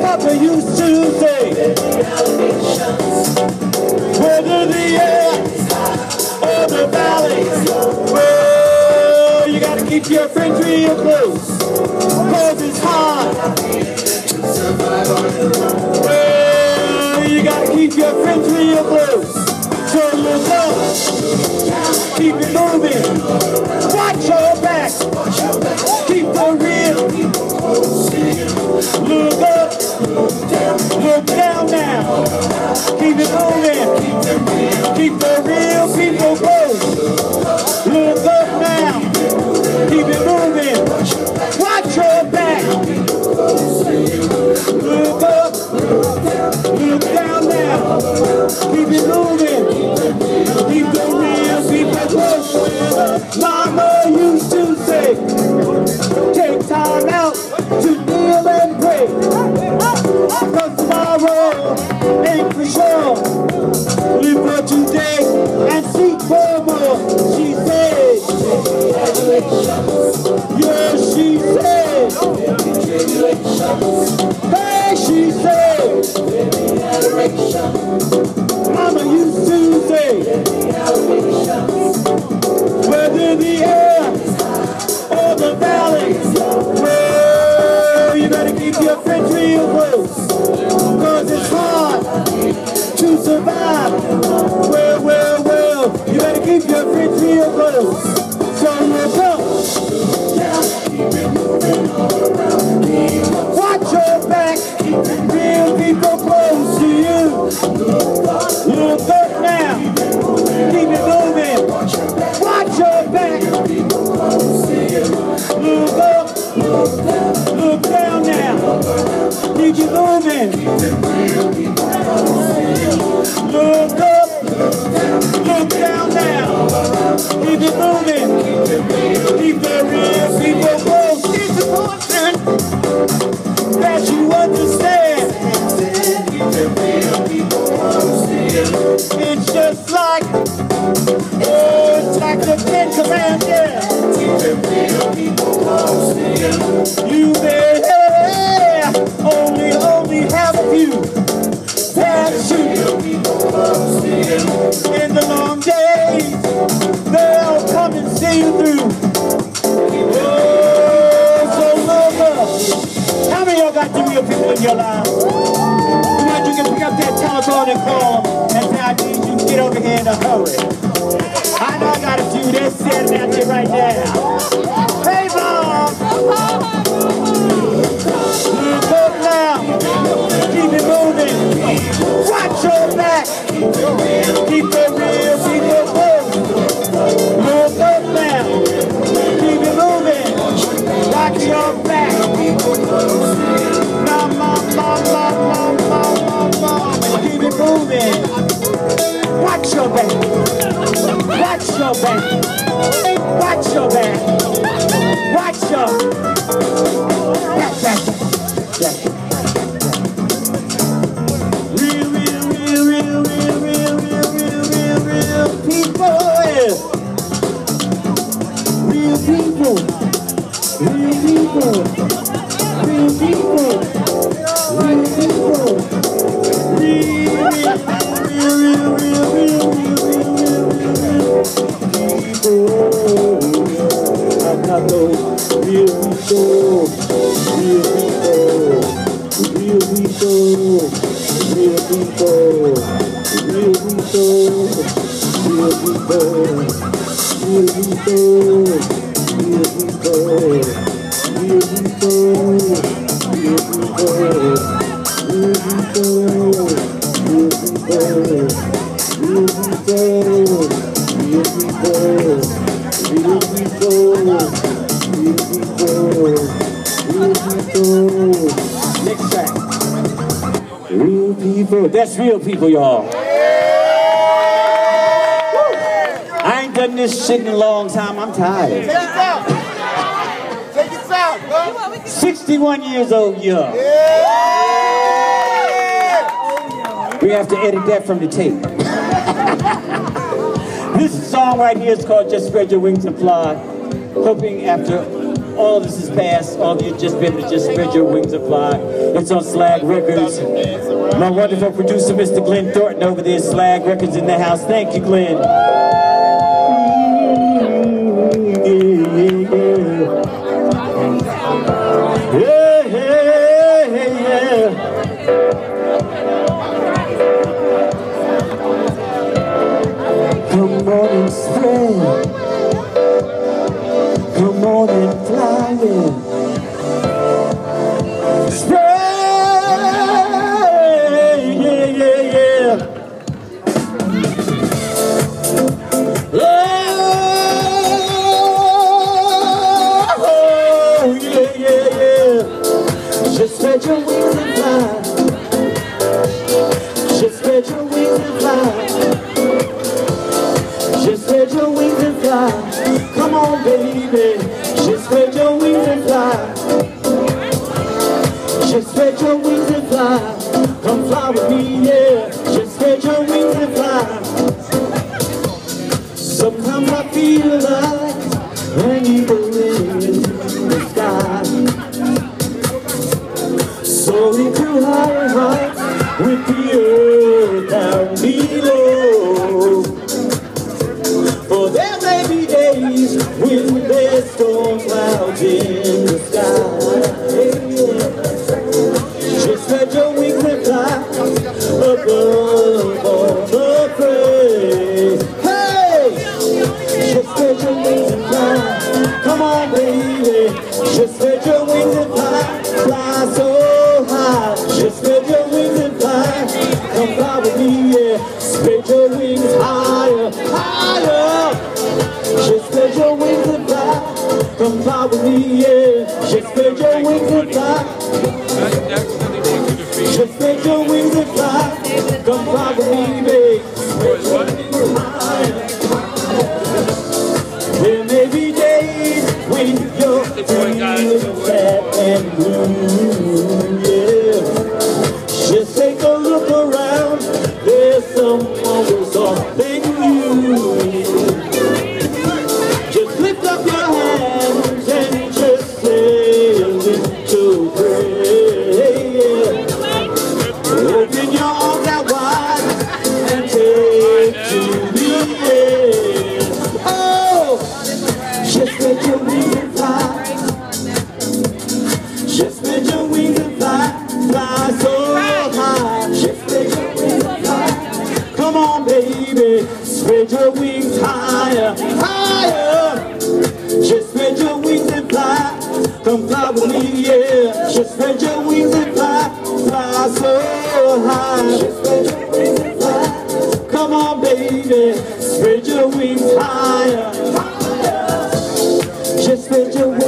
Papa used to say, whether the air or the well, you gotta keep your friends real close, it's hard. Well, you gotta keep your friends real close, keep it moving, look down now, keep it moving, keep the real people close, Look down now. Keep it moving. Look up. Look down now. Keep it moving. Keep the few. That's you. In the long days, they'll come and see you through. Oh, so lover. How many y'all got the people in your life? You know, you can pick up that telephone and call and say, I need you to get over here in a hurry. I know I got a few. They're standing out there right now. Watch your back. Watch your back. Watch your back. Watch your back. Back, back, back. back. people, real people, real people, real people, real, real, real, real, real, people. I'm real people, real people, real people, real people, real people. Real people. Real people. Next. Real people. That's real people, y'all. done this shit in a long time. I'm tired. Take us out. Take us out, bro. 61 years old. Yeah. We have to edit that from the tape. this song right here is called Just Spread Your Wings and Fly. Hoping after all this is past, all of you just been to just spread your wings and fly. It's on Slaag Records. My wonderful producer, Mr. Glenn Thornton over there, Slaag Records in the house. Thank you, Glenn. grande libre so Come fly with me, yeah. Just spread your wings and fly, fly so high. Come on, baby, spread your wings higher. Just spread your